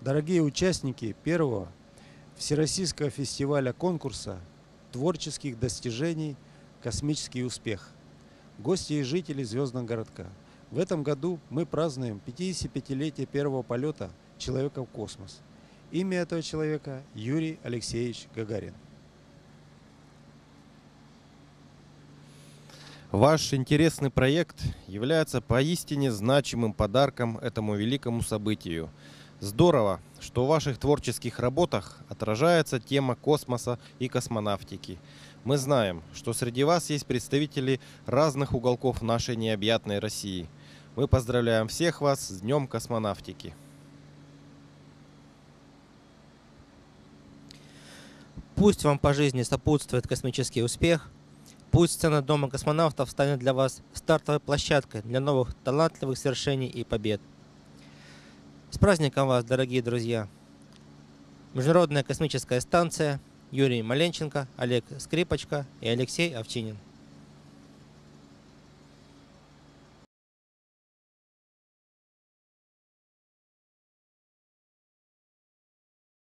Дорогие участники первого Всероссийского фестиваля конкурса творческих достижений «Космический успех», гости и жители Звездного городка. В этом году мы празднуем 55-летие первого полета человека в космос. Имя этого человека Юрий Алексеевич Гагарин. Ваш интересный проект является поистине значимым подарком этому великому событию. Здорово, что в ваших творческих работах отражается тема космоса и космонавтики. Мы знаем, что среди вас есть представители разных уголков нашей необъятной России. Мы поздравляем всех вас с Днем космонавтики. Пусть вам по жизни сопутствует космический успех – Пусть сцена Дома космонавтов станет для вас стартовой площадкой для новых талантливых свершений и побед. С праздником вас, дорогие друзья! Международная космическая станция, Юрий Маленченко, Олег Скрипочка и Алексей Овчинин.